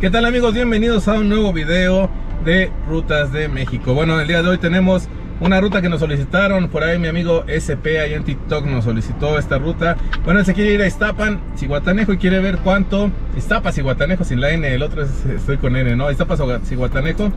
¿Qué tal amigos? Bienvenidos a un nuevo video de Rutas de México. Bueno, el día de hoy tenemos una ruta que nos solicitaron, por ahí mi amigo SP ahí en TikTok nos solicitó esta ruta. Bueno, él se quiere ir a Iztapan, Ciguatanejo y quiere ver cuánto, Iztapas, Ciguatanejo sin la N, el otro es, estoy con N, ¿no? Iztapas, Ciguatanejo.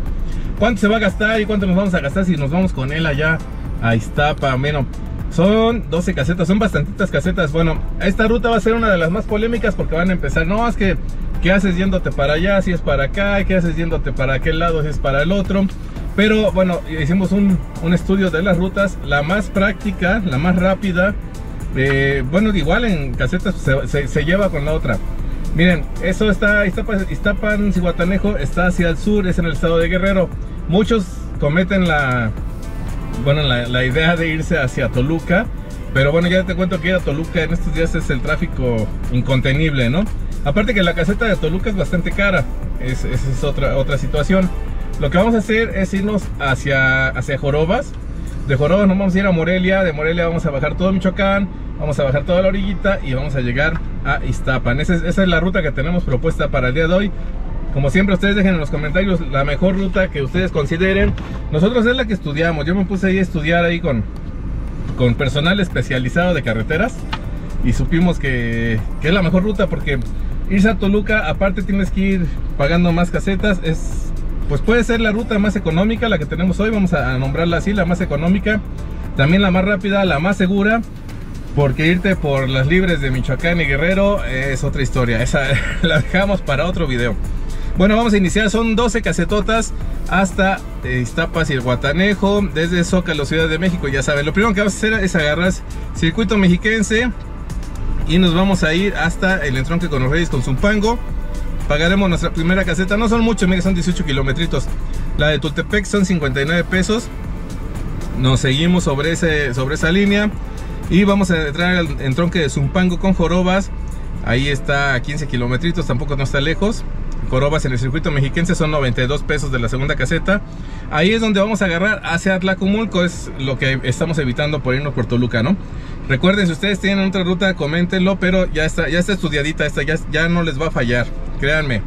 ¿Cuánto se va a gastar y cuánto nos vamos a gastar si nos vamos con él allá a Iztapa? Bueno, son 12 casetas, son bastantitas casetas. Bueno, esta ruta va a ser una de las más polémicas porque van a empezar, no, es que ¿Qué haces yéndote para allá? Si es para acá, ¿qué haces yéndote para aquel lado? Si es para el otro. Pero bueno, hicimos un, estudio de las rutas. La más práctica, la más rápida. Eh, bueno, igual en casetas se, lleva con la otra. Miren, eso está, Iztapan, Cihuatanejo, está hacia el sur, es en el estado de Guerrero. Muchos cometen la, bueno, la, la idea de irse hacia Toluca. Pero bueno, ya te cuento que ir a Toluca en estos días es el tráfico incontenible, ¿no? Aparte que la caseta de Toluca es bastante cara, esa es, otra, otra situación. Lo que vamos a hacer es irnos hacia, hacia Jorobas. De Jorobas nos vamos a ir a Morelia, de Morelia vamos a bajar todo Michoacán, vamos a bajar toda la orillita y vamos a llegar a Iztapan. Esa es, esa es la ruta que tenemos propuesta para el día de hoy. Como siempre, ustedes dejen en los comentarios la mejor ruta que ustedes consideren. Nosotros es la que estudiamos. Yo me puse ahí a estudiar ahí con, con personal especializado de carreteras y supimos que, que es la mejor ruta porque irse a Toluca, aparte tienes que ir pagando más casetas, es pues puede ser la ruta más económica, la que tenemos hoy, vamos a nombrarla así, la más económica, también la más rápida, la más segura, porque irte por las libres de Michoacán y Guerrero es otra historia, esa la dejamos para otro video. Bueno, vamos a iniciar, son 12 casetotas hasta Iztapas y el Guatanejo, desde Zócalo, Ciudad de México, ya saben, lo primero que vamos a hacer es agarrar circuito mexiquense, y nos vamos a ir hasta el entronque con los Reyes con Zumpango. Pagaremos nuestra primera caseta, no son muchos, son 18 kilometritos. La de Tultepec son 59 pesos. Nos seguimos sobre, ese, sobre esa línea y vamos a entrar al entronque de Zumpango con Jorobas. Ahí está a 15 kilometritos, tampoco no está lejos. Jorobas en el circuito mexiquense son 92 pesos de la segunda caseta. Ahí es donde vamos a agarrar hacia Atlacomulco, es lo que estamos evitando por irnos por Toluca, ¿no? Recuerden, si ustedes tienen otra ruta, coméntenlo, pero ya está, ya está estudiadita, esta ya, ya no les va a fallar, créanme.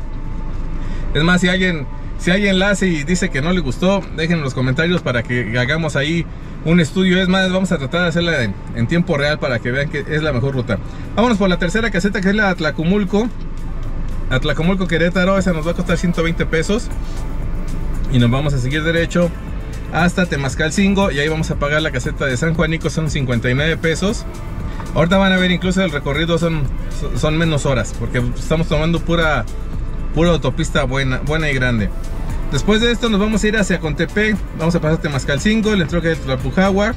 Es más, si alguien, si alguien la hace y dice que no le gustó, dejen en los comentarios para que hagamos ahí un estudio. Es más, vamos a tratar de hacerla en, tiempo real para que vean que es la mejor ruta. Vámonos por la tercera caseta que es la Atlacomulco. Atlacomulco Querétaro, esa nos va a costar 120 pesos. Y nos vamos a seguir derecho hasta Temascalcingo y ahí vamos a pagar la caseta de San Juanico, son 59 pesos. Ahorita van a ver incluso el recorrido son, son menos horas porque estamos tomando pura, pura autopista buena, buena y grande. Después de esto nos vamos a ir hacia Contepec, vamos a pasar Temascalcingo, el entroque de Tlapujagua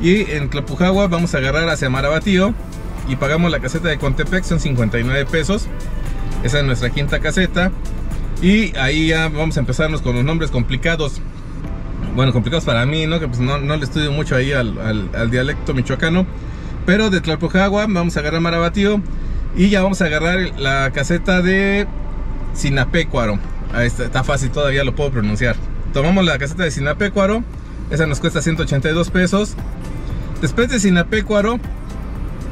y en Tlapujagua vamos a agarrar hacia Marabatío y pagamos la caseta de Contepec, son 59 pesos. Esa es nuestra quinta caseta. Y ahí ya vamos a empezarnos con los nombres complicados bueno, complicados para mí, ¿no? Que pues no, le estudio mucho ahí al, dialecto michoacano. Pero de Tlalpujagua vamos a agarrar Marabatío y ya vamos a agarrar la caseta de Sinapecuaro. Ahí está, está fácil, todavía lo puedo pronunciar. Tomamos la caseta de Sinapecuaro, esa nos cuesta 182 pesos. Después de Sinapecuaro,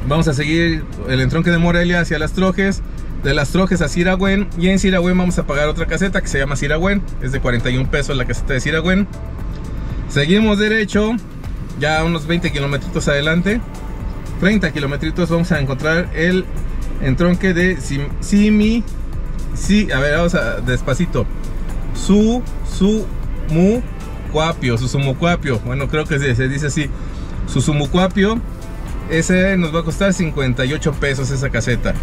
vamos a seguir el entronque de Morelia hacia Las Trojes, de Las Trojes a Siragüen, y en Siragüen vamos a pagar otra caseta que se llama Siragüen, es de 41 pesos la caseta de Siragüen. Seguimos derecho, ya unos 20 kilómetros adelante, 30 kilómetros vamos a encontrar el entronque de Simi, sí, a ver, vamos a despacito. Su, su, mu, cuapio, Susumucuapio, bueno, creo que se, se dice así. Susumucuapio, ese nos va a costar 58 pesos esa caseta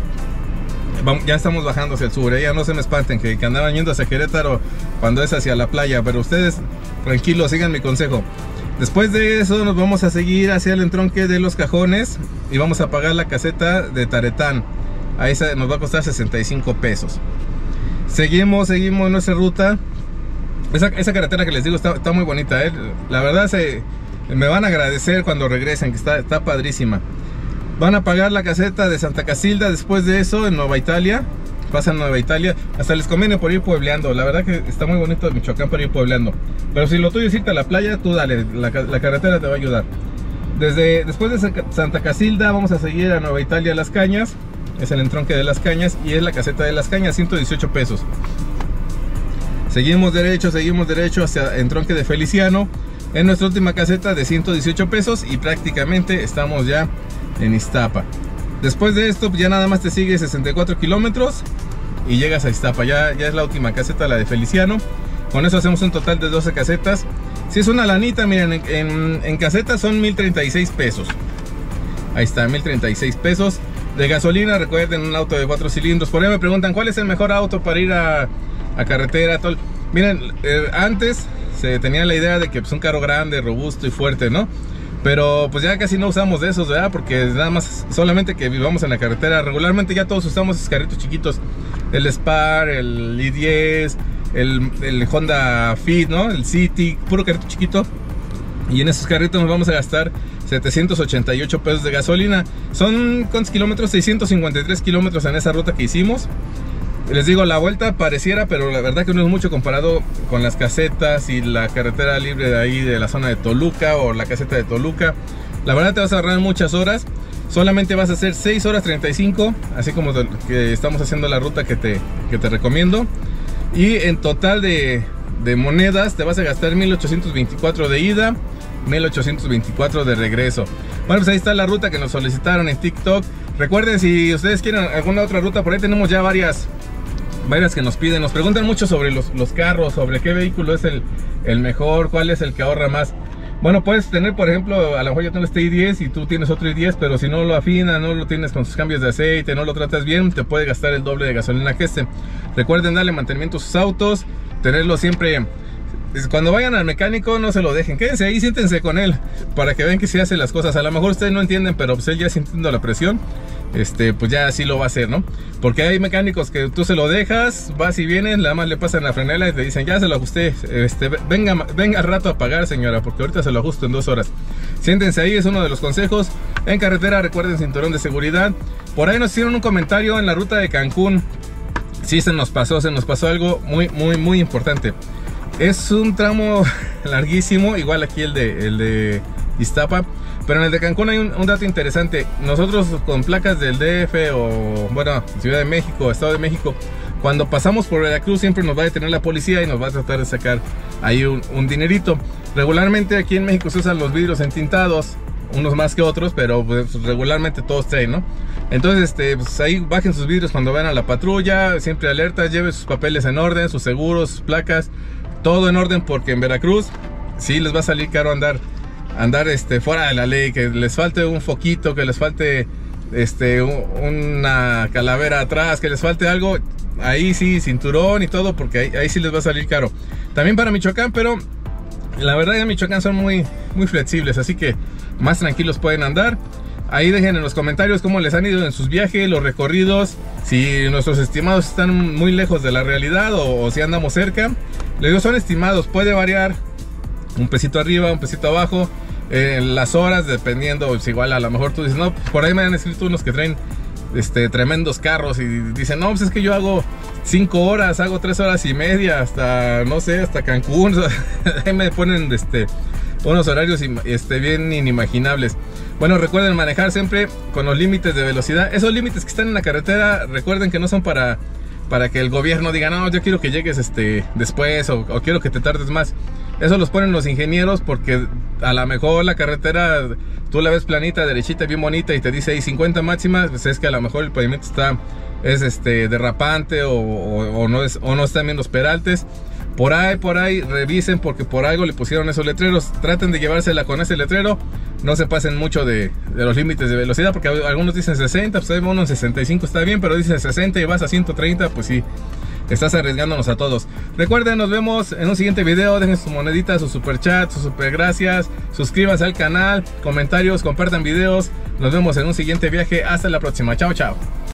ya estamos bajando hacia el sur, ¿eh? ya no se me espanten que, andaban yendo hacia Querétaro cuando es hacia la playa, pero ustedes tranquilos, sigan mi consejo. Después de eso nos vamos a seguir hacia el entronque de los cajones y vamos a pagar la caseta de Taretán. Ahí nos va a costar 65 pesos. Seguimos, seguimos nuestra ruta. Esa, carretera que les digo está, muy bonita, ¿eh? la verdad se, me van a agradecer cuando regresen, que está padrísima. Van a pagar la caseta de Santa Casilda después de eso en Nueva Italia. Pasan Nueva Italia. Hasta les conviene por ir puebleando. La verdad que está muy bonito Michoacán para ir puebleando. Pero si lo tuyo es irte a la playa, tú dale. La, carretera te va a ayudar. Desde después de Santa Casilda vamos a seguir a Nueva Italia Las Cañas. Es el entronque de Las Cañas y es la caseta de Las Cañas, 118 pesos. Seguimos derecho, seguimos derecho hacia Entronque de Feliciano. En nuestra última caseta de 118 pesos y prácticamente estamos ya en Iztapa. Después de esto ya nada más te sigue 64 kilómetros y llegas a Iztapa. Ya, ya es la última caseta, la de Feliciano. Con eso hacemos un total de 12 casetas. Si es una lanita, miren, en, casetas son 1036 pesos. Ahí está, 1036 pesos. De gasolina, recuerden, un auto de 4 cilindros. Por ahí me preguntan, ¿cuál es el mejor auto para ir a, carretera? Todo. Miren, eh, antes se tenía la idea de que pues, un carro grande, robusto y fuerte, ¿no? Pero pues ya casi no usamos de esos, ¿verdad? Porque nada más, solamente que vivamos en la carretera. Regularmente ya todos usamos esos carritos chiquitos. El Spar, el i10, el, Honda Fit, ¿no? El City, puro carrito chiquito. Y en esos carritos nos vamos a gastar 788 pesos de gasolina. Son, ¿cuántos kilómetros? 653 kilómetros en esa ruta que hicimos. Les digo, la vuelta pareciera, pero la verdad que no es mucho comparado con las casetas y la carretera libre de ahí de la zona de Toluca o la caseta de Toluca. La verdad te vas a ahorrar muchas horas. Solamente vas a hacer 6 horas 35, así como que estamos haciendo la ruta que te, que te recomiendo. Y en total de, de monedas te vas a gastar 1824 de ida, 1824 de regreso. Bueno, pues ahí está la ruta que nos solicitaron en TikTok. Recuerden, si ustedes quieren alguna otra ruta, por ahí tenemos ya varias varias que nos piden, nos preguntan mucho sobre los, los carros, sobre qué vehículo es el, el, mejor, cuál es el que ahorra más. Bueno, puedes tener, por ejemplo, a lo mejor yo tengo este i10 y tú tienes otro i10, pero si no lo afina, no lo tienes con sus cambios de aceite, no lo tratas bien, te puede gastar el doble de gasolina que este. Recuerden darle mantenimiento a sus autos, tenerlo siempre cuando vayan al mecánico no se lo dejen, quédense ahí, siéntense con él para que vean que se hace las cosas. A lo mejor ustedes no entienden, pero pues él ya sintiendo la presión, este, pues ya así lo va a hacer, ¿no? Porque hay mecánicos que tú se lo dejas, vas y vienes, nada más le pasan la frenela y te dicen, ya se lo ajusté, este, venga, venga rato a pagar señora, porque ahorita se lo ajusto en dos horas. Siéntense ahí, es uno de los consejos. En carretera recuerden cinturón de seguridad. Por ahí nos hicieron un comentario en la ruta de Cancún. Sí se nos pasó, se nos pasó algo muy, muy, muy importante. Es un tramo larguísimo, igual aquí el de, el de Iztapa. Pero en el de Cancún hay un, dato interesante. Nosotros con placas del DF o, bueno, Ciudad de México, Estado de México, cuando pasamos por Veracruz siempre nos va a detener la policía y nos va a tratar de sacar ahí un, dinerito. Regularmente aquí en México se usan los vidrios entintados, unos más que otros, pero pues, regularmente todos traen, ¿no? Entonces, este, pues ahí bajen sus vidrios cuando van a la patrulla, siempre alertas, lleven sus papeles en orden, sus seguros, sus placas, todo en orden porque en Veracruz sí les va a salir caro andar andar este fuera de la ley, que les falte un foquito, que les falte este una calavera atrás, que les falte algo, ahí sí cinturón y todo porque ahí, ahí sí les va a salir caro. También para Michoacán, pero la verdad en Michoacán son muy muy flexibles, así que más tranquilos pueden andar. Ahí dejen en los comentarios cómo les han ido en sus viajes, los recorridos, si nuestros estimados están muy lejos de la realidad o, si andamos cerca. Les digo, son estimados, puede variar un pesito arriba, un pesito abajo, en las horas, dependiendo, pues igual a lo mejor tú dices, no, por ahí me han escrito unos que traen este, tremendos carros y dicen, no, pues es que yo hago 5 horas, hago 3 horas y media, hasta, no sé, hasta Cancún, ahí me ponen este, unos horarios este, bien inimaginables. Bueno, recuerden manejar siempre con los límites de velocidad. Esos límites que están en la carretera, recuerden que no son para, para que el gobierno diga, no, yo quiero que llegues este, después o, quiero que te tardes más. Eso los ponen los ingenieros porque a lo mejor la carretera tú la ves planita, derechita, bien bonita y te dice ahí 50 máximas, pues es que a lo mejor el pavimento está es este derrapante o, no es o no están bien los peraltes. Por ahí, por ahí, revisen porque por algo le pusieron esos letreros. Traten de llevársela con ese letrero. No se pasen mucho de, los límites de velocidad porque algunos dicen 60, pues hay uno en 65 está bien, pero dicen 60 y vas a 130, pues sí, estás arriesgándonos a todos. Recuerden, nos vemos en un siguiente video. Dejen su monedita, su super chat, su super gracias. Suscríbanse al canal, comentarios, compartan videos. Nos vemos en un siguiente viaje. Hasta la próxima. Chao, chao.